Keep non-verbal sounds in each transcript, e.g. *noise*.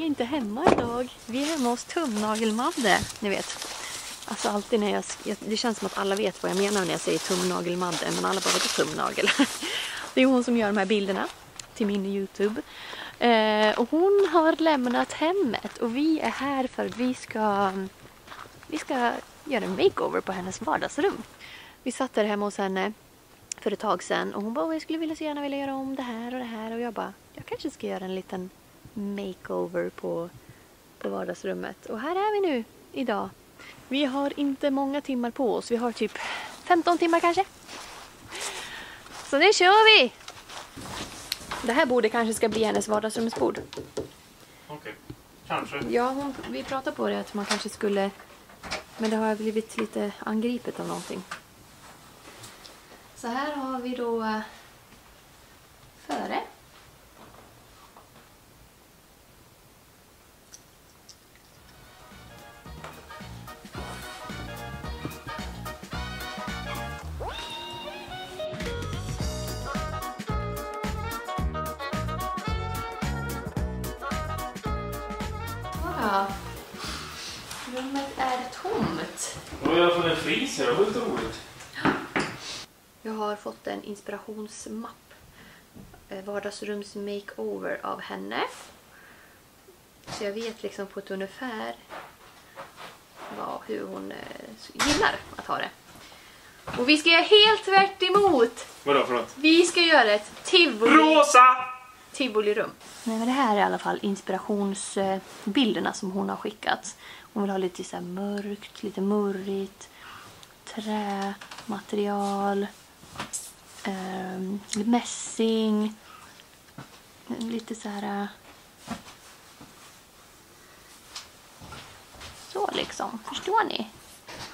Vi är inte hemma idag. Vi är hemma hos tumnagelmadde, ni vet. Alltså alltid när jag, det känns som att alla vet vad jag menar när jag säger tumnagelmadde, men alla bara vadå tumnagel? *laughs* Det är hon som gör de här bilderna till min Youtube. Eh, och hon har lämnat hemmet och vi är här för att vi ska, vi ska göra en makeover på hennes vardagsrum. Vi satt där hemma hos henne för ett tag sedan och hon bara jag skulle vilja så gärna vilja göra om det här och det här och jag bara jag kanske ska göra en liten makeover på, på vardagsrummet. Och här är vi nu idag. Vi har inte många timmar på oss. Vi har typ 15 timmar kanske. Så nu kör vi! Det här bordet kanske ska bli hennes vardagsrumsbord. Okej, okay. kanske. Ja, hon, vi pratade på det att man kanske skulle... Men det har blivit lite angripet av någonting. Så här har vi då freezer, det var lite roligt. Jag har fått en inspirationsmapp. Eh, vardagsrums makeover av henne. Så jag vet liksom på ett ungefär vad, hur hon eh, gillar att ha det. Och vi ska göra helt tvärt emot. Vadå för något? Vi ska göra ett tivoli. Rosa! Tivolirum. Nej, men det här är i alla fall inspirationsbilderna som hon har skickat. Hon vill ha lite så mörkt, lite murrigt, Trämaterial. eh, mässing, lite så här... Eh, så liksom, förstår ni?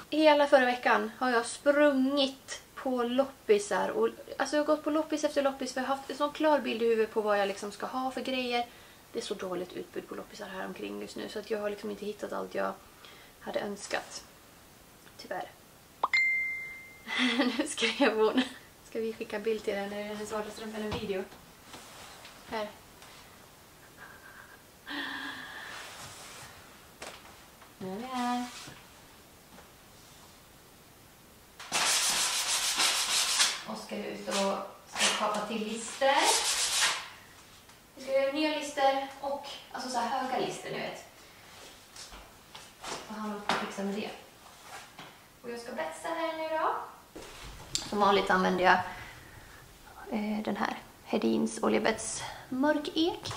Hela förra veckan har jag sprungit på loppisar. Och, alltså jag har gått på loppis efter loppis för jag har haft en sån klar bild i huvudet på vad jag liksom ska ha för grejer. Det är så dåligt utbud på loppisar här omkring just nu så att jag har liksom inte hittat allt jag hade önskat. Tyvärr. *laughs* nu skrev hon. Ska vi skicka bild till henne i hennes vardagsrum eller en video? Här. Nu är vi här. Oskar är ute och ska kapa till lister. Vi ska göra nya lister och alltså så här höga lister, ni vet. Och han håller på att fixa med det. Och jag ska betsa här nu då. Som vanligt använder jag eh, den här Hedins Oljebets mörkek.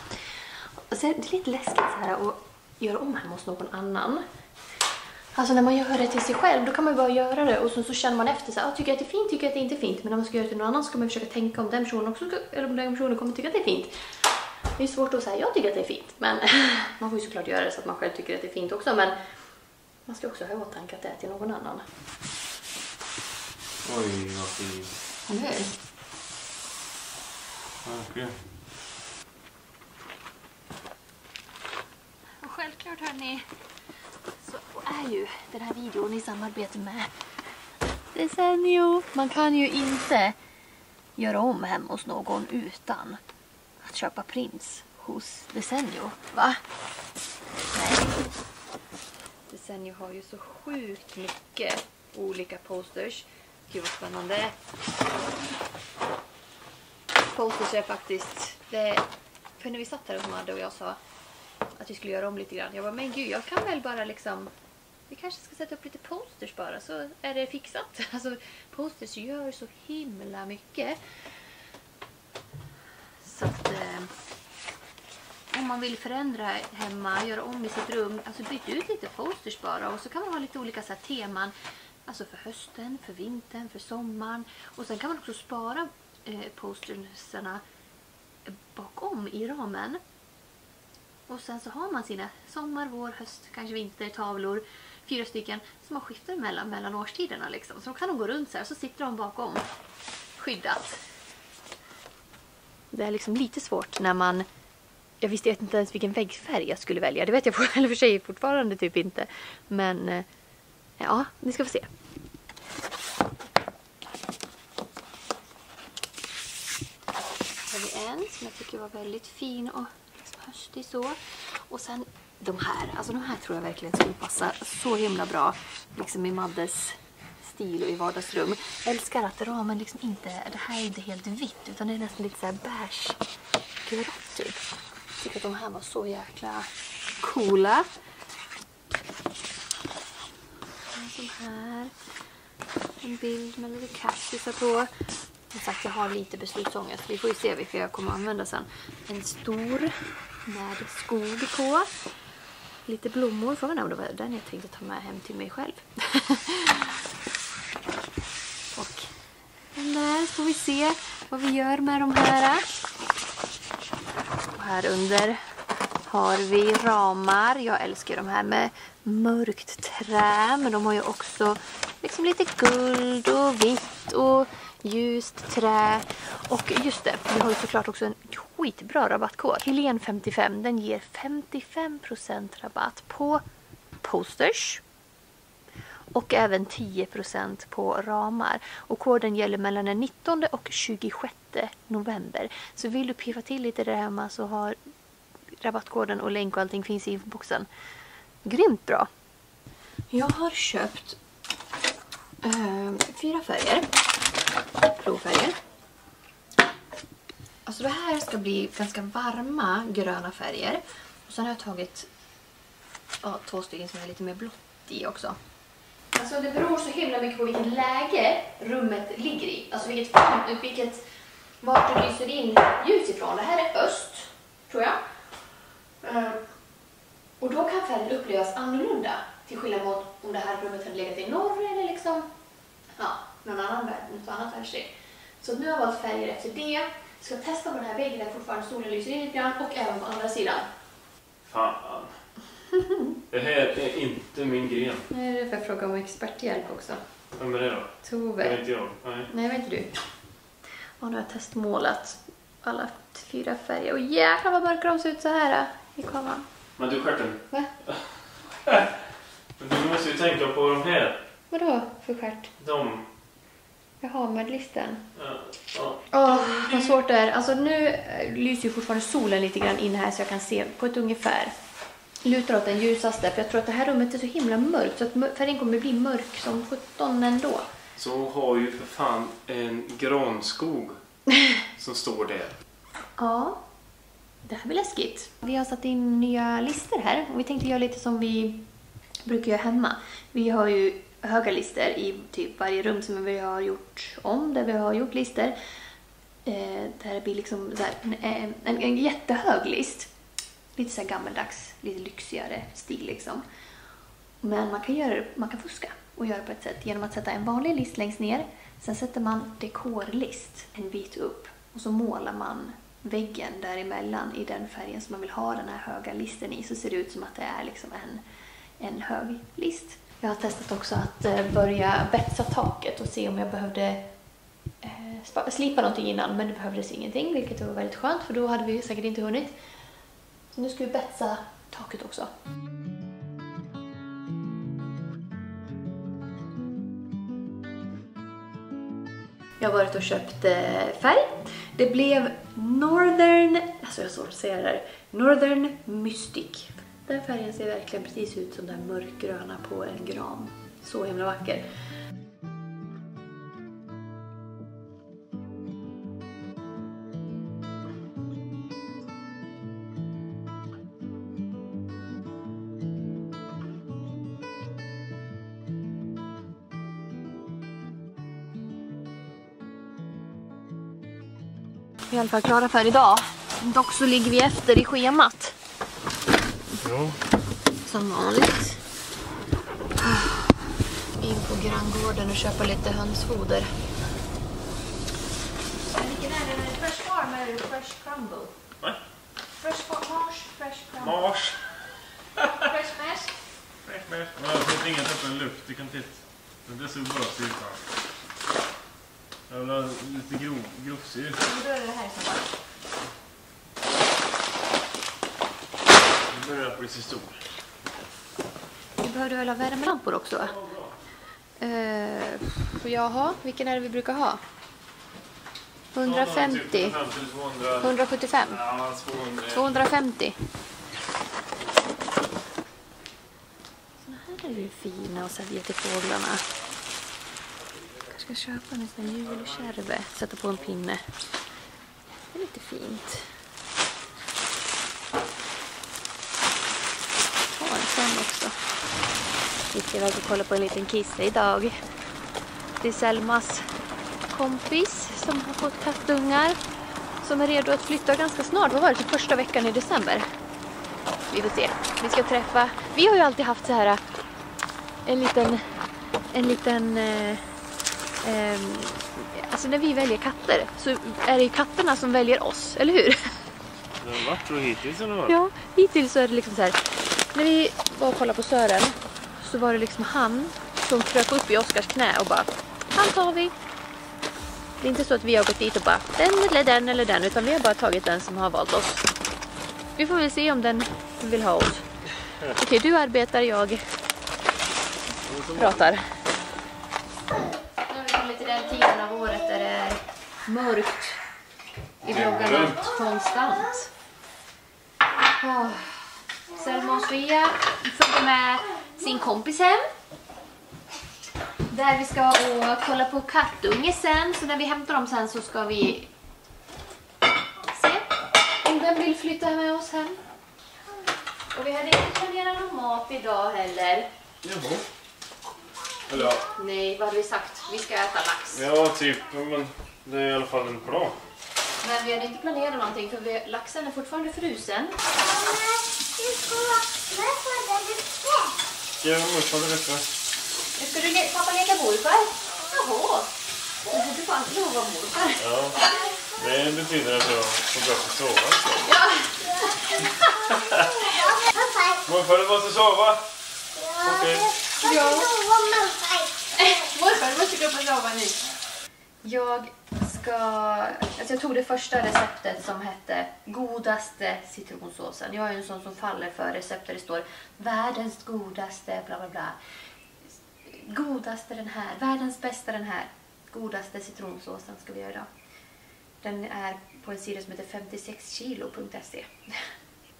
Och det är lite läskigt så här att göra om hemma hos någon annan. Alltså när man gör det till sig själv, då kan man bara göra det och så, så känner man efter så här, ah, tycker jag att det är fint, tycker jag att det inte är fint. Men när man ska göra det till någon annan så ska man försöka tänka om den personen också, eller om den personen kommer tycka att det är fint. Det är svårt att säga, jag tycker att det är fint. Men *laughs* man får ju såklart göra det så att man själv tycker att det är fint också. Men man ska också ha i åtanke att det är till någon annan. Oj, vad fint. Eller hur? Verkligen. Och självklart hörni, så är ju den här videon i samarbete med Desenio. Man kan ju inte göra om hemma hos någon utan att köpa prins hos Desenio. Va? Nej. Desenio har ju så sjukt mycket olika posters. Gud vad spännande. Posters är faktiskt... Det, för när vi satt här hos Madde och jag sa att vi skulle göra om lite grann. Jag bara, men gud, jag kan väl bara liksom... Vi kanske ska sätta upp lite posters bara så är det fixat. *laughs* Alltså, posters gör så himla mycket. Så att... Eh, om man vill förändra hemma, göra om i sitt rum, alltså byt ut lite posters bara. Och så kan man ha lite olika så här, teman. Alltså för hösten, för vintern, för sommaren. Och sen kan man också spara eh, postersarna bakom i ramen. Och sen så har man sina sommar, vår, höst, kanske vinter, tavlor. Fyra stycken som man skiftar mellan, mellan årstiderna. Liksom. Så då kan de gå runt så här och så sitter de bakom skyddat. Det är liksom lite svårt när man... Jag visste inte ens vilken väggfärg jag skulle välja. Det vet jag för, *laughs* eller för sig fortfarande typ inte. Men eh, ja, ni ska få se. Här har vi en som jag tycker var väldigt fin och liksom höstig så. Och sen de här. Alltså de här tror jag verkligen skulle passa så himla bra liksom i Maddes stil och i vardagsrum. Älskar att ramen liksom inte, det här är inte helt vitt utan det är nästan lite så här beige grått typ. Jag tycker att de här var så jäkla coola. Som här. En bild med lite kaktusar på. Som sagt, jag har lite beslutsångest. Vi får ju se vilka jag kommer använda sen. En stor med skog på. Lite blommor. Frågan är om det var den jag tänkte ta med hem till mig själv. *laughs* Och den där får vi se vad vi gör med de här. Och här under har vi ramar. Jag älskar de här med mörkt trä. Men de har ju också liksom lite guld och vitt och ljust trä. Och just det, vi har ju såklart också en skitbra rabattkod. Helen55, den ger 55% rabatt på posters och även 10% på ramar. Och koden gäller mellan den 19 och 26 november. Så vill du piffa till lite där hemma så har rabattkoden och länk och allting finns i infoboxen. Grymt bra! Jag har köpt eh, fyra färger. Provfärger. Alltså det här ska bli ganska varma gröna färger. Och sen har jag tagit ja, två stycken som är lite mer blått i också. Alltså det beror så himla mycket på vilket läge rummet ligger i. Alltså vilket, vilket vart du lyser in ljus ifrån. Det här är öst, tror jag. Mm. Och då kan färgen upplevas annorlunda. Till skillnad mot om det här rummet hade legat i norr eller liksom, ja, någon annan värld, något annat världsdel. Så nu har jag valt färger efter det. Ska testa på den här väggen där fortfarande solen lyser in lite grann och även på andra sidan. Fan. Det här är inte min gren. Nu är det för att fråga om experthjälp också. Vem är det då? Det Tove. är inte jag. Nej. Nej, vet inte du. Och nu har jag testmålat alla fyra färger. Och jäklar vad mörka de ser ut så här i kameran. Men du stjärten. Va? Men du måste ju tänka på de här. Vadå för stjärt? De. Jaha, med listen. Ja. ja. Åh, vad svårt det är. Alltså nu eh, lyser ju fortfarande solen lite grann in här så jag kan se på ett ungefär. Lutar åt den ljusaste för jag tror att det här rummet är så himla mörkt så att färgen kommer bli mörk som 17 ändå. Så har ju för fan en granskog *laughs* som står där. Ja, det här blir läskigt. Vi har satt in nya listor här och vi tänkte göra lite som vi brukar göra hemma. Vi har ju höga listor i typ varje rum som vi har gjort om, där vi har gjort listor. Eh, där det blir liksom så här, en, en, en, en jättehög list. Lite så här lite lyxigare stil liksom. Men man kan, göra, man kan fuska och göra på ett sätt genom att sätta en vanlig list längst ner. Sen sätter man dekorlist en bit upp och så målar man väggen däremellan i den färgen som man vill ha den här höga listen i så ser det ut som att det är liksom en, en hög list. Jag har testat också att eh, börja betsa taket och se om jag behövde eh, slipa någonting innan men det behövdes ingenting vilket var väldigt skönt för då hade vi säkert inte hunnit. Så nu ska vi betsa taket också. Jag har varit och köpt eh, färg. Det blev Northern, alltså jag har svårt att säga det här, Northern Mystic. Den färgen ser verkligen precis ut som den mörkgröna på en gran. Så himla vacker. Alla fall klara för idag. Dock så ligger vi efter i schemat. Jo. Som vanligt. In på granngården och köpa lite hönsfoder. Vilken är det? Fresh farm eller fresh crumble? Va? Fresh farm, marsh, fresh crumble. Mars. Fresh mash. Men det finns ingen öppen luft. Du kan titta. Det ser bra ut. Jag vill ha lite grov, grovsyr. Då är det här som var. Nu börjar jag bli så stor. Vi behövde väl ha värmelampor också? va? Uh, jaha, vilken är det vi brukar ha? 150. Typ 150 till 200. 175. Ja, 200. 250. Såna här är ju fina att sälja till fåglarna. Ska köpa en sån här julkärve. Sätta på en pinne. Det är lite fint. Ta en sån också. Vi ska iväg och kolla på en liten kisse idag. Det är Selmas kompis som har fått kattungar. Som är redo att flytta ganska snart. Vad var det? Till första veckan i december. Vi får se. Vi ska träffa... Vi har ju alltid haft så här eh, en liten... En liten... Eh, Eh, alltså när vi väljer katter så är det ju katterna som väljer oss, eller hur? Det har varit så hittills eller vad? Ja, hittills så är det liksom så här. När vi var och kollade på Sören så var det liksom han som kröp upp i Oskars knä och bara Han tar vi. Det är inte så att vi har gått dit och bara den eller den eller den utan vi har bara tagit den som har valt oss. Vi får väl se om den vill ha oss. Okej, du arbetar, jag pratar. Av året där det är mörkt i vloggarna konstant. Oh. Selma och Svea följer med sin kompis hem. Där vi ska och kolla på kattunge sen. Så när vi hämtar dem sen så ska vi se om den vill flytta med oss hem. Och vi hade inte planerat någon mat idag heller. Jaha. Eller ja. Nej, vad hade vi sagt? Vi ska äta lax. Ja, typ. Men det är i alla fall en plan. Men vi hade inte planerat någonting för vi, laxen är fortfarande frusen. Ska jag morfar berätta? Ska du le pappa leka morfar? Jaha. Du får alltid lov att vara morfar. Ja. Det betyder att jag får gå upp och sova. Ja. Morfar, du måste sova. Okej. Ja. Morfar, du måste gå upp och nu. Jag ska... Alltså jag tog det första receptet som hette godaste citronsåsen. Jag är en sån som faller för recept där det står världens godaste bla bla bla. Godaste den här, världens bästa den här. Godaste citronsåsen ska vi göra idag. Den är på en sida som heter 56kilo.se.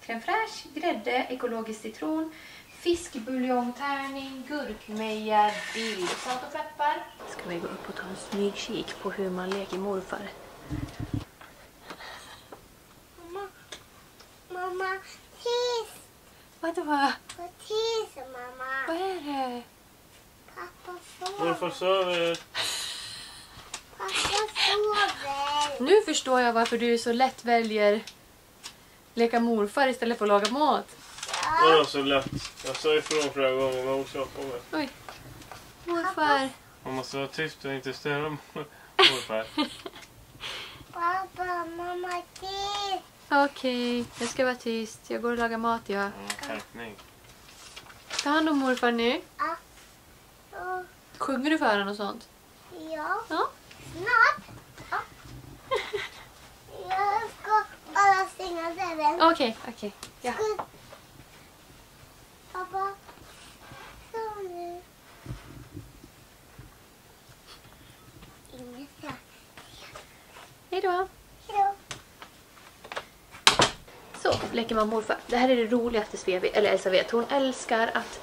Crème fraîche, grädde, ekologisk citron, fiskbuljongtärning, gurkmeja, dill, salt och peppar. Ska vi gå upp och ta en smygkik på hur man leker morfar? Mamma, mamma, tis, Vadå? på tis mamma. Vad är det? Pappa sover. Morfar sover. Pappa sover. Nu förstår jag varför du så lätt väljer leka morfar istället för att laga mat. Det var så lätt. Jag sa ifrån flera gånger men hon tjatade på mig. Oj. Morfar. Man måste vara tyst och inte störa *laughs* morfar. Pappa, mamma, tis. Okej, jag ska vara tyst. Jag går och lagar mat, ja. Ja, skärpning. Ta hand om morfar nu. Ja. Ja. Sjunger du för honom och sånt? Ja, Ja. snart. Ja. *laughs* Jag ska bara stänga dörren. Okej, okej. Ja. Pappa, sov nu. Inget så. Hej då. Så leker man morfar. Det här är det roligaste Svea vet, eller Elsa vet. Hon älskar att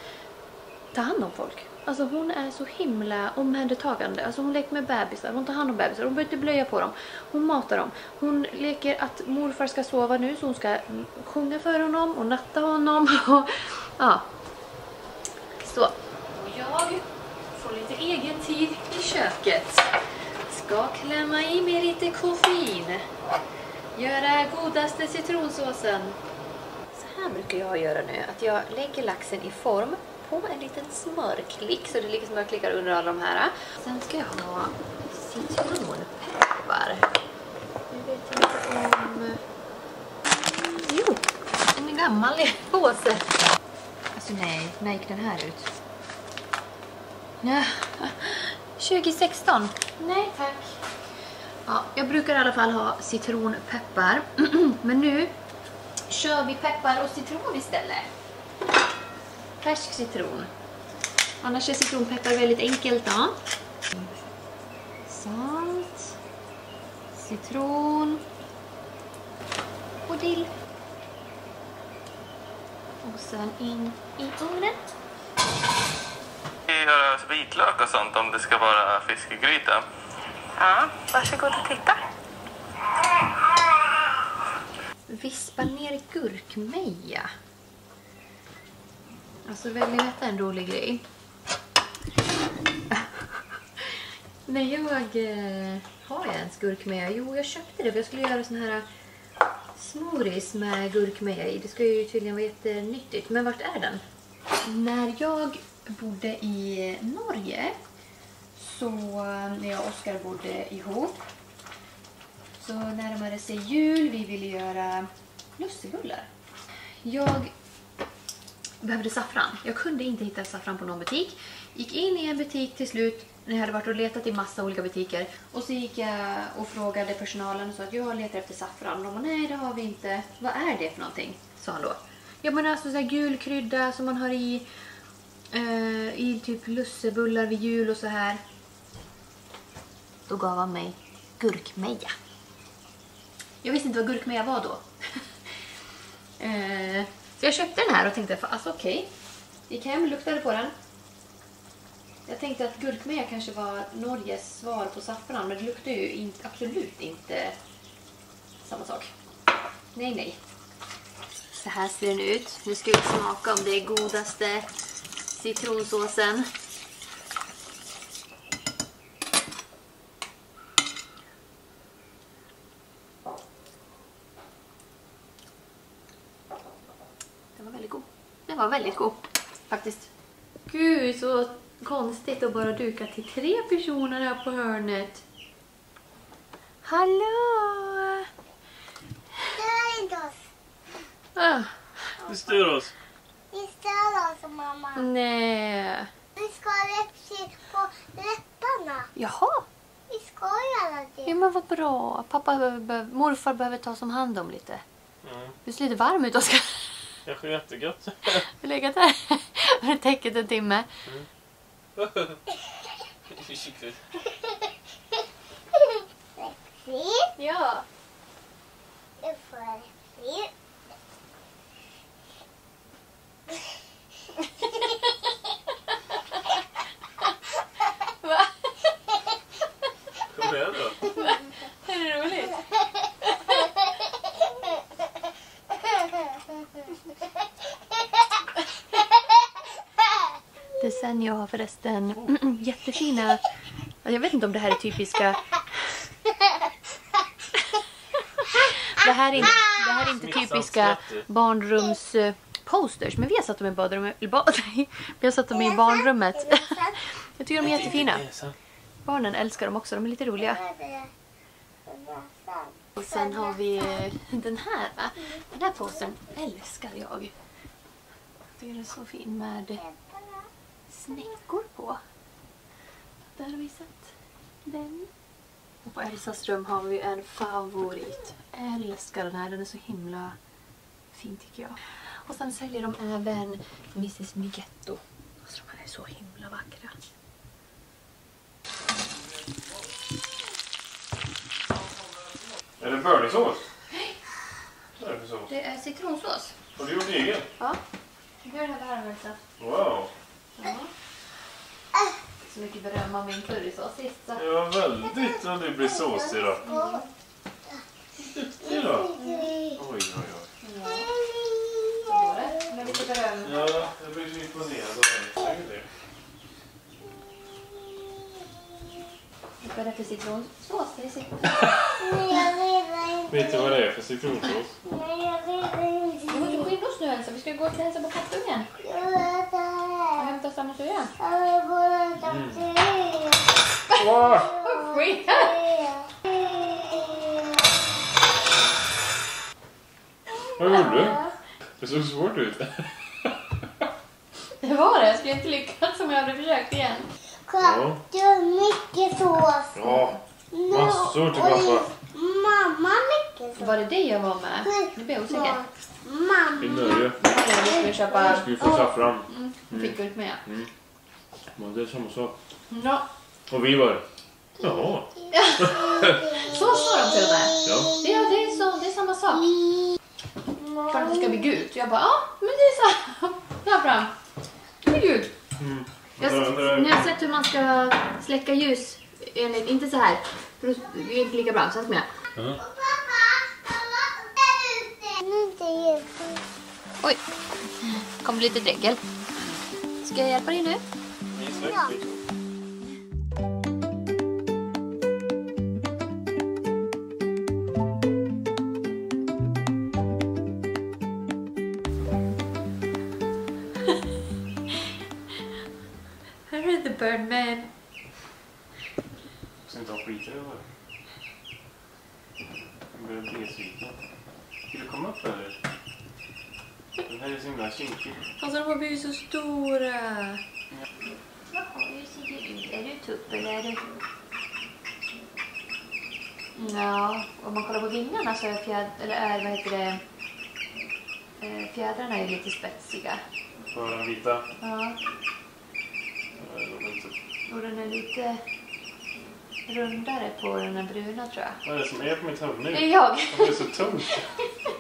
ta hand om folk. Alltså hon är så himla omhändertagande. Alltså hon leker med bebisar, hon tar hand om bebisar, hon byter blöja på dem. Hon matar dem. Hon leker att morfar ska sova nu så hon ska mm, sjunga för honom och natta honom. Och, *laughs* ja. Så. Och jag får lite egen tid i köket. Ska klämma i mig lite koffein. Göra godaste citronsåsen. Så här brukar jag göra nu. Att jag lägger laxen i form på en liten smörklick. Så det ligger liksom smörklickar under alla de här. Sen ska jag ha citronpeppar. Jag vet inte om... Jo, en gammal påse. Alltså nej, när gick den här ut? Ja, *laughs* 2016. Nej tack. Ja, jag brukar i alla fall ha citronpeppar. *clears throat* Men nu kör vi peppar och citron istället. Färsk citron. Annars är citronpeppar väldigt enkelt då. Salt. citron och dill. Och sen in i ugnen. göra vitlök och sånt om det ska vara fiskegryta. Ja, varsågod och titta. Vispa ner gurkmeja. Alltså vill ni veta en rolig grej? *laughs* När jag... Eh, har jag ens gurkmeja? Jo, jag köpte det för jag skulle göra sån här eh, smoothies med gurkmeja i. Det ska ju tydligen vara jättenyttigt. Men vart är den? När jag bodde i Norge så eh, när jag och Oskar bodde ihop så närmade sig jul. Vi ville göra lussebullar. Jag behövde saffran. Jag kunde inte hitta saffran på någon butik. Gick in i en butik till slut när jag hade varit och letat i massa olika butiker. Och så gick jag och frågade personalen och sa att jag letar efter saffran. De bara, nej det har vi inte. Vad är det för någonting? Sa han då. Ja men alltså så här gul krydda som man har i, eh, i typ lussebullar vid jul och så här. Då gav han mig gurkmeja. Jag visste inte vad gurkmeja var då. *laughs* eh, så jag köpte den här och tänkte, alltså okej. Gick hem, luktade på den. Jag tänkte att gurkmeja kanske var Norges svar på saffran, men det luktar ju in, absolut inte samma sak. Nej, nej. Så här ser den ut. Nu ska vi smaka om det är godaste citronsåsen. Den var väldigt god. Den var väldigt god, faktiskt. Gud, så konstigt att bara duka till tre personer här på hörnet. Hallå! Stör inte oss. Ah, Det stör oss. Vi stör oss mamma. nej. Vi ska läppstift på läpparna. Jaha. Vi ska göra Ja, det. men vad bra. Pappa morfar behöver tas om hand om lite. Mm. Du ser lite varm ut, Oskar. Kanske jättegött. *laughs* Du har legat här under täcket en timme. Ja. Du får läppstift. Va? Kom igen då. Är det roligt? *laughs* Desenio har förresten *clears throat* jättefina... Jag vet inte om det här är typiska... *laughs* Det här är inte, det här är inte typiska barnrumsposters, men vi har satt dem i badrummet. *laughs* Vi har satt dem i barnrummet. Jag tycker de är jättefina. Barnen älskar dem också, de är lite roliga. Och sen har vi den här. Va? Den här påsen älskar jag. Jag tycker den är så fin med snäckor på. Där har vi sett den. Och på Elsas rum har vi en favorit. Älskar den här, den är så himla fin tycker jag. Och sen säljer de även Mrs Migetto. Alltså de här är så himla vackra. Är det burnysås? Vad är det för sås? Det är citronsås. Har du gjort egen? Ja. Gör det här varm Elsa. Wow. Ja. Så mycket beröm av min currysås sist så. Ja, väldigt vad du blir såsig då. Duktig då. Oj, oj, oj. Ja. Så går det. Med lite beröm. Ja, jag blir imponerad av dig. Säg det. Vad för citronsås? Det är citron. Vet du vad det är för citronsås? Du får inte skynda oss nu Elsa. Vi ska gå och hälsa på kattungen. Och hämta sammetsurian. Wow. Skit! Vad gjorde du? Det såg svårt ut. Det var det. Jag skulle inte lyckats om jag hade försökt igen. Kolla, du har mycket sås. Ja, massor till pappa. Mamma mycket sås. Var det det jag var med? Nu blir jag osäker. I Mamma. Norge. Ja, vi skulle köpa... Vi få saffran? Mm, fick ut med. Men det är samma sak. Ja. Och vi var Jaha. Så sa de till och med. Ja. Ja, det är, så, det är samma sak. Att det ska bli gult. Jag bara, ja, men det är så. Här *laughs* fram. Det är gult. Mm. Jag, ni har sett hur man ska släcka ljus enligt, inte så här, för det är inte lika bra, så med. Ja. Inte ljus. Oj, kom lite dregel. Ska jag hjälpa dig nu? Ja. Här kinkig. Alltså de har blivit så stora. Jaha, hur ser det ut? Är du tupp eller är du... Ja, om man kollar på vingarna så är, fjäd... eller är vad heter det... Eh, Fjädrarna är lite spetsiga. På den vita. Ja, och den är lite rundare på den här bruna tror jag. Vad är det som är på mitt huvud Det är nu? jag. Varför är det så tungt? *laughs*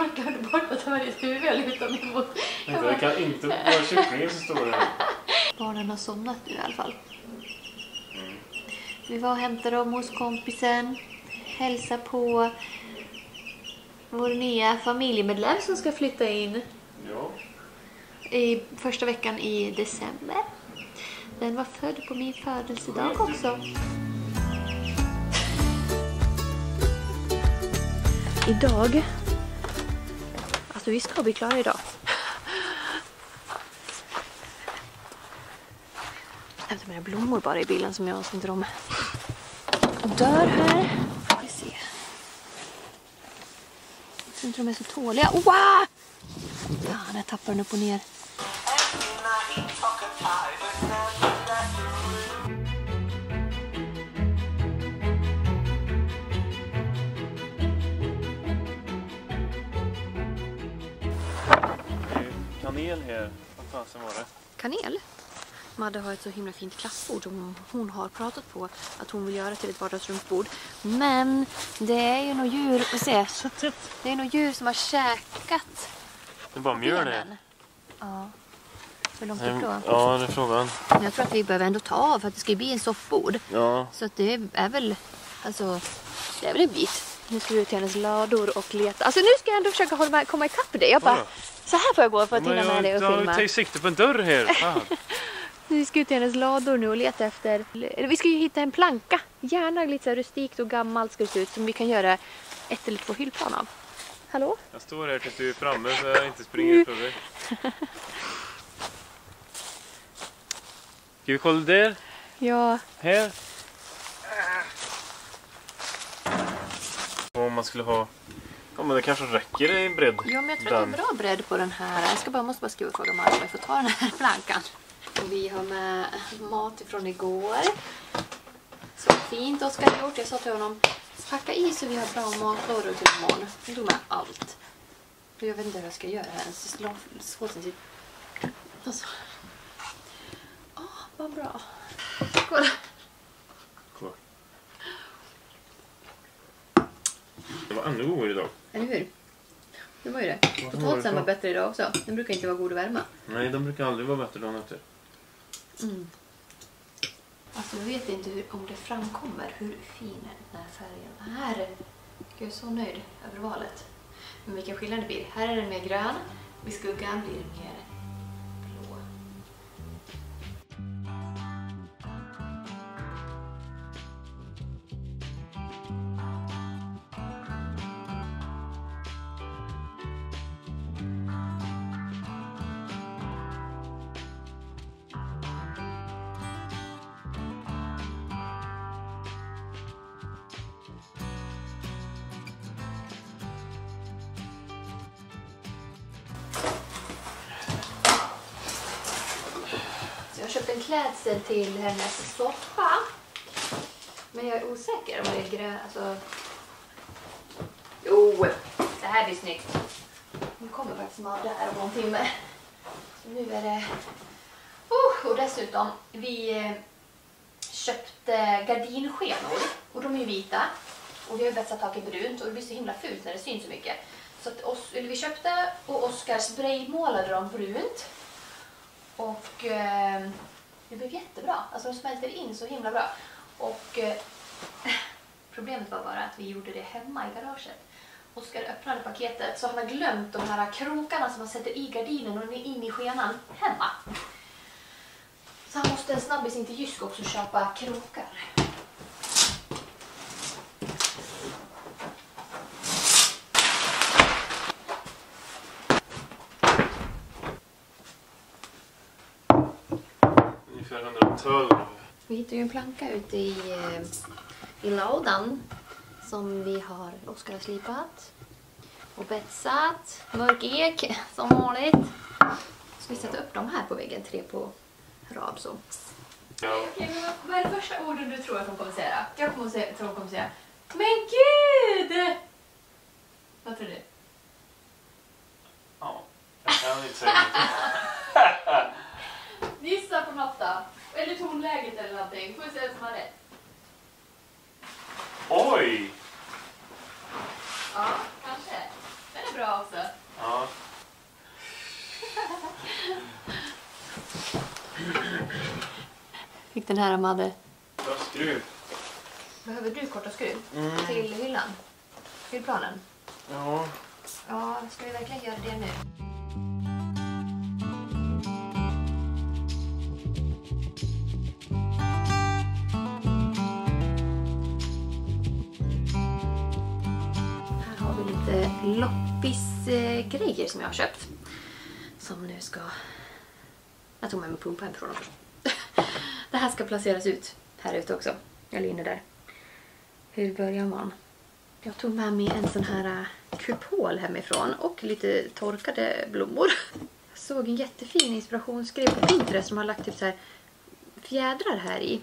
Korkade bort att det var ditt huvud jag lutade mig mot. Jag Det kan inte vara kycklingar som står där. Barnen har somnat nu i alla fall. Mm. Vi var och hämtade dem hos kompisen. Hälsa på vår nya familjemedlem som ska flytta in Ja. i första veckan i december. Den var född på min födelsedag också. Idag... Vi ska bli klara idag. Jag hämtar mina blommor bara i bilen som jag inte de dör här. Vi se. Jag tror inte de är så tåliga. Wow! Fan, jag tappar den upp och ner. Kanel här. Vad fasen var det? Kanel. Madde har ett så himla fint klappbord som hon har pratat på att hon vill göra till ett vardagsrumsbord. Men det är ju något djur, ser, det är något djur som har käkat Det är bara mjöl benen. Ja. Hur långt ifrån? Ja, det är frågan. Men Jag tror att vi behöver ändå ta av för att det ska ju bli en soffbord. Ja. Så att det är väl, alltså, det är väl en bit. Nu ska vi ut till hennes lador och leta. Alltså nu ska jag ändå försöka hålla komma ikapp dig. Jag bara, Vadå? så här får jag gå för att Men hinna med dig och jag filma. tagit sikte på en dörr här. *laughs* Vi ska ut till hennes lador nu och leta efter... Vi ska ju hitta en planka. Gärna lite så rustikt och gammalt ska det se ut som vi kan göra ett eller två hyllplan av. Hallå? Jag står här tills du är framme så jag inte springer ifrån dig. *laughs* Ska vi kolla där? Ja, Här? Om man skulle ha... Ja men det kanske räcker i bredd. ja men jag tror att det är bra bredd på den här. Jag ska bara, måste bara skriva och fråga Mark om jag får ta den här *laughs* plankan. Vi har med mat ifrån igår. Så fint Oskar har gjort. Jag sa till honom, packa i så vi har bra matlådor till imorgon. Han tog med allt. Jag vet inte hur jag ska göra här. Såsen sitter... Alltså. Åh, vad bra. Kolla. Det var ännu godare idag. Eller hur? Det var ju det. det Potatisen var bättre idag också. Den brukar inte vara god att värma. Nej, de brukar aldrig vara bättre dagen efter. Mm. Alltså jag vet inte hur, om det framkommer hur fin den här färgen är. Jag är så nöjd över valet. Men vilken skillnad det blir. Här är den mer grön. Vid skuggan blir den mer en klädsel till hennes soffa. Men jag är osäker om det är grön. Alltså... Jo, det här blir snyggt. Nu kommer faktiskt Madde här om en timme. Så nu är det... Oh, och dessutom, vi eh, köpte gardinskenor och de är vita. Och vi har ju betsat taket brunt och det blir så himla fult när det syns så mycket. Så att oss, eller vi köpte och Oskar spraymålade dem brunt. Och eh, det blev jättebra. Alltså de smälter in så himla bra. Och eh, *laughs* problemet var bara att vi gjorde det hemma i garaget. Oskar öppnade paketet så han har glömt de här krokarna som man sätter i gardinen och in i skenan hemma. Så han måste en snabbis in till Jysk också köpa krokar. Ungefär 112. Vi hittade ju en planka ute i, eh, i lådan som vi har, Oskar har slipat och betsat. Mörk ek som vanligt. Ska vi sätta upp dem här på väggen, tre på rad så. Ja. Okej, men vad- är det första orden du tror att hon kommer säga? Jag kommer att säga, tror hon kommer säga Men gud! Vad tror du? ja. Jag kan inte säga något. Gissa på något då. Eller tonläget eller någonting. Får vi se vem som har rätt. Oj! Ja, kanske. Den är bra också. Ja. Fick den här Madde. Bra skruv. Behöver du korta skruv till hyllan? Hyllplanen? Ja. Ja, ska vi verkligen göra det nu? Loppisgrejer som jag har köpt. Som nu ska... Jag tog med mig pumpa hemifrån också. *laughs* Det här ska placeras ut här ute också. Eller inne där. Hur börjar man? Jag tog med mig en sån här äh, kupol hemifrån och lite torkade blommor. Jag *laughs* såg en jättefin inspirationsgrej på Pinterest som har lagt typ så här fjädrar här i.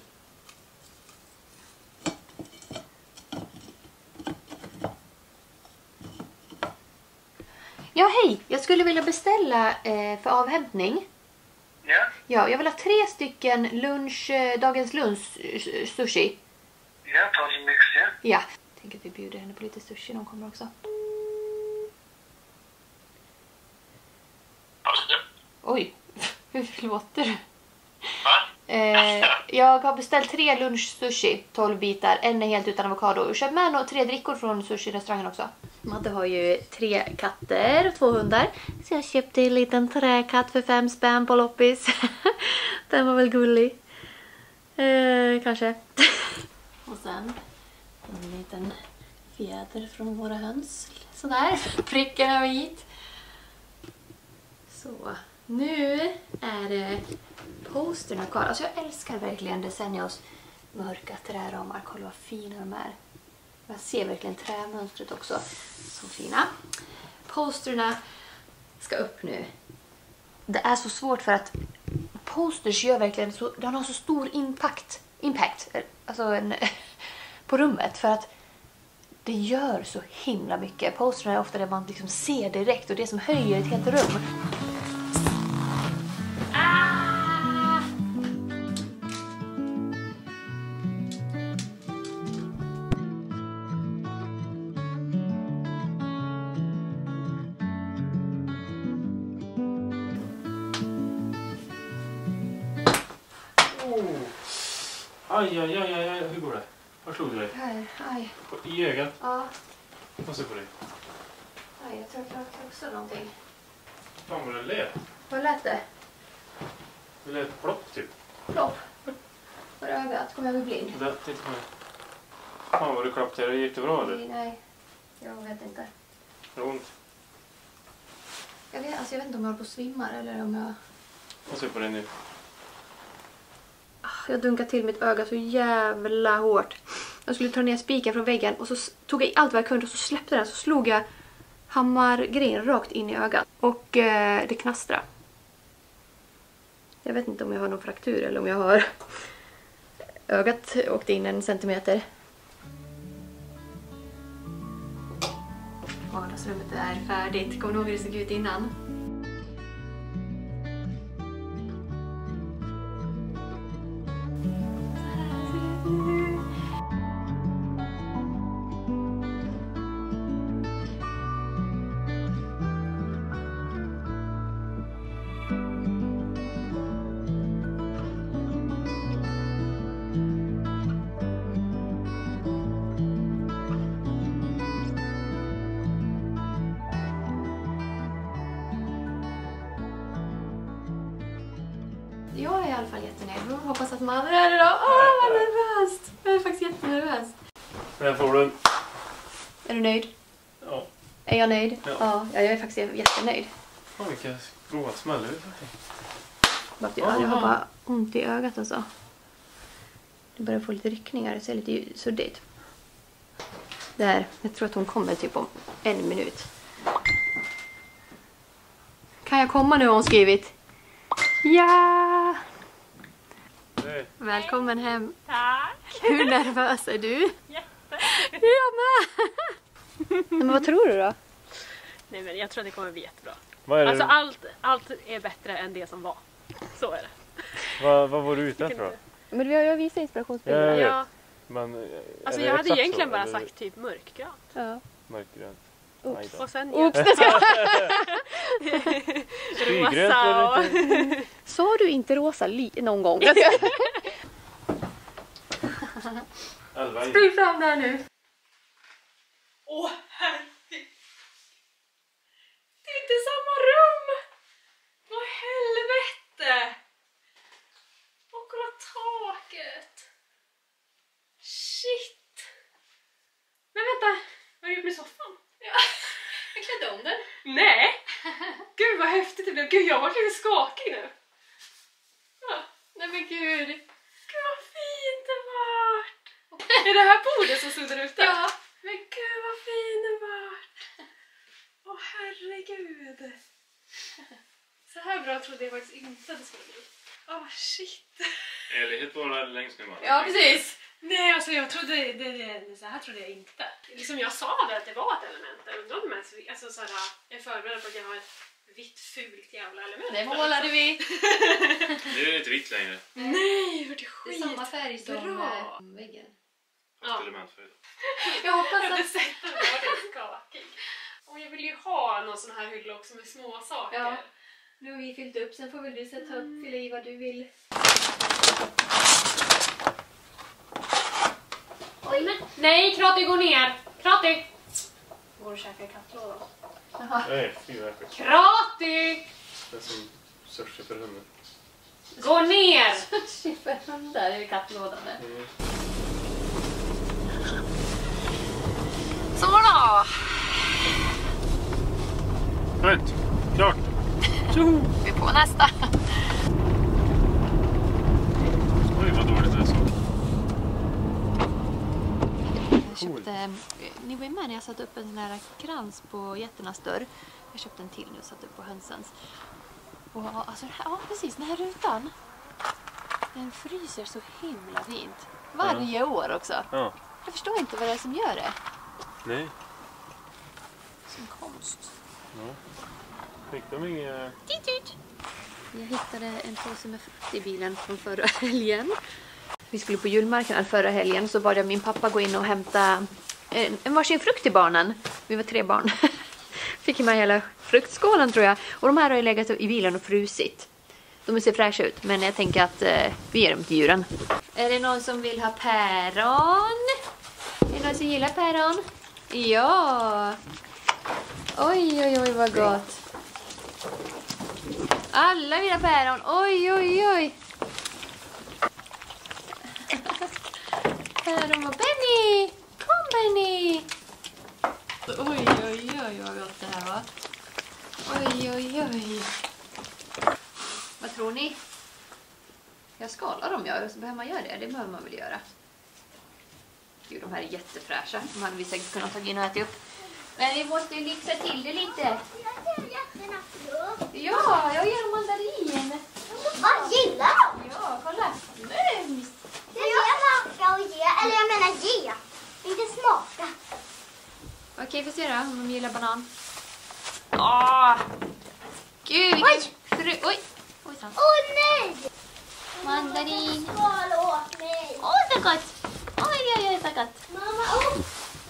Ja, hej! Jag skulle vilja beställa eh, för avhämtning. Ja, Ja, jag vill ha tre stycken lunch, eh, dagens lunch eh, sushi. ja, ta din mix, ja. Ja. Tänk att vi bjuder henne på lite sushi när hon kommer också. Oj, *laughs* hur låter du? Eh, jag har beställt tre lunch sushi, 12 bitar, en är helt utan avokado. Köp med no- tre drickor från sushi-restaurangen också. Madde har ju tre katter och två hundar. Så jag köpte en liten träkatt för fem spänn på loppis. *laughs* Den var väl gullig. Eh, kanske. *laughs* och sen en liten fjäder från våra höns. Sådär, pricken över hit. Så, nu är det posterna kvar. Alltså jag älskar verkligen Desennios mörka träramar. Kolla vad fina de är. Jag ser verkligen trämönstret också. Så fina. Posterna ska upp nu. Det är så svårt för att posters gör verkligen så, de har så stor impact, impact eh, alltså en, *laughs* på rummet för att det gör så himla mycket. Posterna är ofta det man liksom ser direkt och det som höjer ett helt rum. I ögat? Ja, Få se på dig. aj, jag tror jag också någonting. Fan vad det lät. Vad lät det? Det lät plopp typ. Plopp. Var det ögat? Kommer jag bli blind? Där, titta på mig. Fan vad du klappade. Gick det bra eller? Nej, nej. Jag vet inte. Har det ont? Jag vet, alltså jag vet inte om jag håller på att svimma eller om jag... Få se på dig nu. Ah, Jag dunkade till mitt öga så jävla hårt. Jag skulle ta ner spiken från väggen och så tog jag i allt vad jag kunde och så släppte den så slog jag hammargrejen rakt in i ögat. Och eh, det knastrade. Jag vet inte om jag har någon fraktur eller om jag har ögat åkte in en centimeter. Vardagsrummet är färdigt. Kommer du ihåg hur det såg ut innan? Jag är faktiskt jättenöjd. Fan vilka goda smällar vi fick. Jag har bara ont i ögat alltså. Det börjar få lite ryckningar, det ser lite suddigt. Där, jag tror att hon kommer typ om en minut. Kan jag komma nu har hon skrivit. Ja! Nej. Välkommen hem. Tack! Hur nervös är du? Jätte! Jag med! *laughs* Men vad tror du då? Nej men jag tror att det kommer bli jättebra. Vad, är det, Alltså allt, allt är bättre än det som var. Så är det. vad, vad var du ute efter då? Men vi har ju visat Ja, inspirationsbilder. jag vet. Ja, Men, eh, alltså jag hade egentligen så, bara eller sagt typ mörkgrönt. Ja. Mörkgrönt. Oops. Och sen Oops. Spygrönt *laughs* rosa och... Sa du inte rosa li- någon gång? *laughs* Spring fram där nu. Åh herregud! Det är inte samma rum! Vad helvete! Och kolla taket! Shit! Men vänta, vad har du gjort med soffan? Ja. Jag klädde om den. Nej! Gud vad häftigt det blev! Gud jag var lite skakig nu! Ja. Nej men gud. Gud vad fint det vart! Är det här bordet som stod där ute? Ja. Men gud vad fin det vart! Åh herregud! *laughs* Så här bra trodde jag faktiskt inte att det skulle bli. Åh shit! Ärlighet bara längst ner man. Ja precis. Nej alltså jag trodde, det, det, så här trodde jag inte. Liksom jag sa det att det var ett element. Jag undrar om de ens, alltså så här, jag är förberedd på att jag har ett vitt fult jävla element. Det målade vi. *laughs* Det är inte vitt längre. Nej, det är Det är skit! samma färg som Bra. eh, väggen. Ja. Elementfärg. Jag hoppas Jag hade att... sett att jag var skakig. Och jag vill ju ha någon sån här hylla också med små saker. Ja. Nu har vi fyllt upp, sen får väl du sätta upp, fylla i vad du vill. Oj, men. Nej, Krati gå ner! Krati! Går och käkar i kattlådan. Nej, fy vad äckligt. Krati! Det är som sushi för hundar. Gå ner! Chipper hundar i kattlådan där. Så då! Skönt. Klart. Vi är på nästa. Oj vad dåligt det såg. Jag köpte, eh, ni var ju med när jag satte upp en sån här krans på getternas dörr. Jag köpte en till nu och satte upp på hönsens. Och ja, alltså, ja precis, den här rutan. Den fryser så himla fint. Varje år också. Ja. Jag förstår inte vad det är som gör det. Nej. Som konst. Fick de inget... Jag hittade en påse med frukt i bilen från förra *laughs* helgen. Vi skulle på julmarknad förra helgen så bad jag min pappa gå in och hämta en, en varsin frukt till barnen. Vi var tre barn. *laughs* Fick med hela fruktskålen tror jag. Och de här har ju legat i bilen och frusit. De ser fräscha ut men jag tänker att eh, vi ger dem till djuren. Är det någon som vill ha päron? Är det någon som gillar päron? Ja! Oj, oj, oj vad gott. Alla ha päron. Oj, oj, oj. Päron och Benny. Kom Benny. Oj, oj, oj vad gott det här var. Oj, oj, oj. Vad tror ni? Jag skalar dem jag, så behöver man göra det. Det behöver man väl göra. Gud, de här är jättefräscha. De hade vi säkert kunnat ta in och äta upp. Men vi måste ju lyxa till det lite. Jag. Ja, jag ger dem mandarin. Vad gillar de? Ja, kolla. Mums. Det är smaka och ge. Eller jag menar ge. Inte smaka. Okej, får se då om de gillar banan. Åh! Gud, vilken Oj! fru... Oj! Ojsan. Åh nej! Mandarin. Mig. Oj, vad gott! Oj, oj, oj, vad gott. Mamma, oh.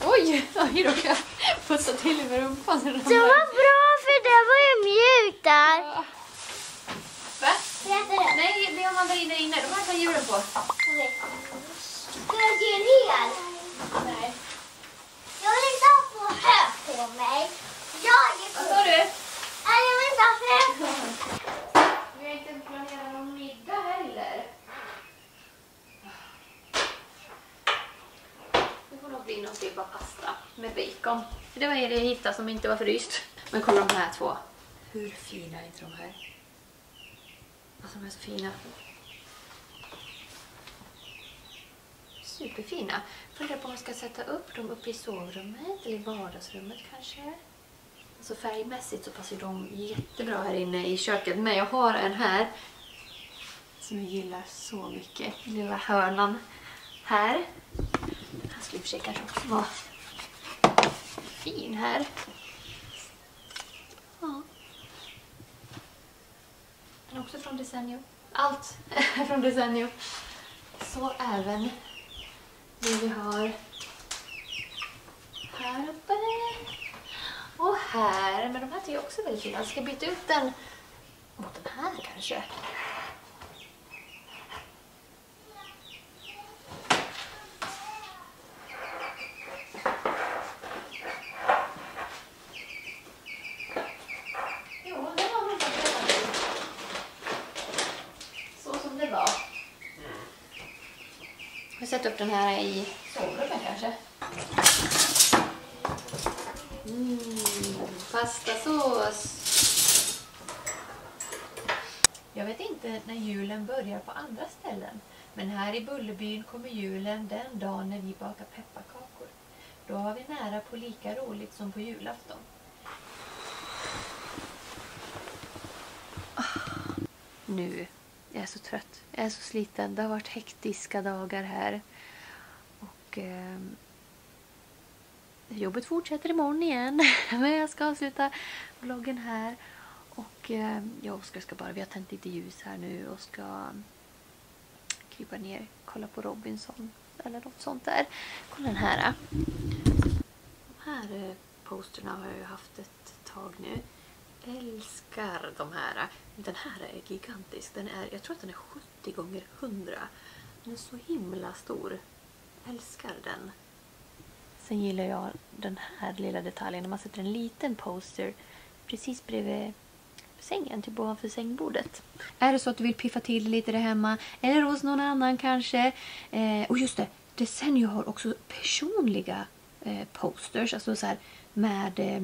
Oj, oj, råkade putta till med rumpan. så Det var bra för det var ju mjukt där. Va? Det? Nej, det har mandarin där inne. De här tar djuren på. Ska jag ge hel? Nej. Jag vill inte ha för hög på mig. Jag är Vad för... sa du? Nej, jag vill inte ha hög på mig. Vi har inte planerat någon middag heller. Med bacon. Det var det jag hittade som inte var fryst. Men kolla de här två. Hur fina är inte de här? Alltså de är så fina. Superfina. Funderar på om jag ska sätta upp dem uppe i sovrummet eller i vardagsrummet kanske. Alltså färgmässigt så passar de jättebra här inne i köket. Men jag har en här som jag gillar så mycket. Lilla hörnan här. Skulle i och för sig kanske också vara fin här. Ja. Men också från Desenio. Allt är *laughs* från Desenio. Så även det vi har här uppe. Och här. Men de här tycker jag också är väldigt fina. Jag ska byta ut den mot den här kanske. Jo, det var nog faktiskt så som det var. Jag sätter upp den här i sovrummet kanske. Mm, pastasås. Jag vet inte när julen börjar på andra ställen. Men här i Bullerbyn kommer julen den dagen när vi bakar pepparkakor. Då har vi nära på lika roligt som på julafton. Ah, nu. Jag är så trött. Jag är så sliten. Det har varit hektiska dagar här. Och eh, jobbet fortsätter imorgon igen. *laughs* Men jag ska avsluta vloggen här. Och eh, jag och Oskar ska bara, vi har tänt lite ljus här nu och ska krypa ner, kolla på Robinson eller något sånt där. Kolla den här. De här eh, posterna har jag ju haft ett tag nu. Älskar de här. Den här är gigantisk. Den är, jag tror att den är 70 gånger 100. Den är så himla stor. Älskar den. Sen gillar jag den här lilla detaljen när man sätter en liten poster precis bredvid sängen, typ ovanför sängbordet. Är det så att du vill piffa till lite där hemma eller hos någon annan kanske. Eh, och just det, Desenio har också personliga eh, posters, alltså så här med eh,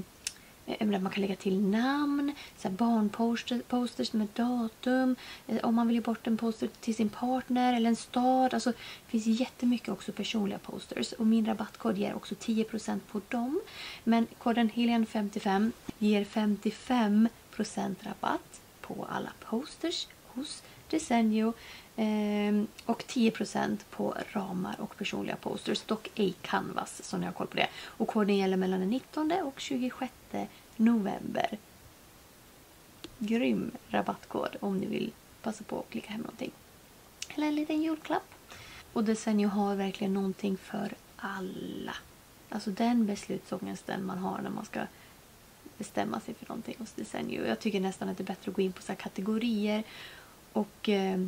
man kan lägga till namn, så barnposters med datum, eh, om man vill ge bort en poster till sin partner eller en stad. Alltså, det finns jättemycket också personliga posters och min rabattkod ger också 10% på dem. Men koden Helen55 ger 55% rabatt på alla posters hos Desenio eh, och 10% på ramar och personliga posters, dock ej Canvas som ni har koll på det. Och koden gäller mellan den 19 och 26 november. Grym rabattkod om ni vill passa på att klicka hem någonting. Eller en liten julklapp. Och Desenio har verkligen någonting för alla. Alltså den beslutsångesten man har när man ska bestämma sig för någonting hos Desenio. Jag tycker nästan att det är bättre att gå in på så här kategorier och eh,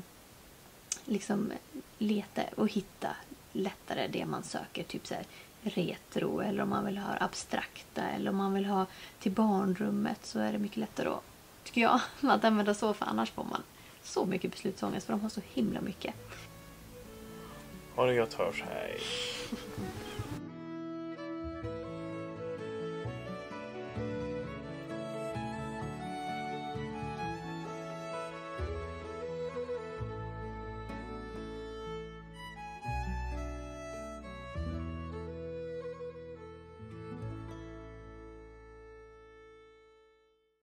liksom leta och hitta lättare det man söker. Typ så retro eller om man vill ha abstrakta eller om man vill ha till barnrummet så är det mycket lättare då, tycker jag, *laughs* att använda så för annars får man så mycket beslutsångest för de har så himla mycket. Ha det gött hörs, hej. *laughs*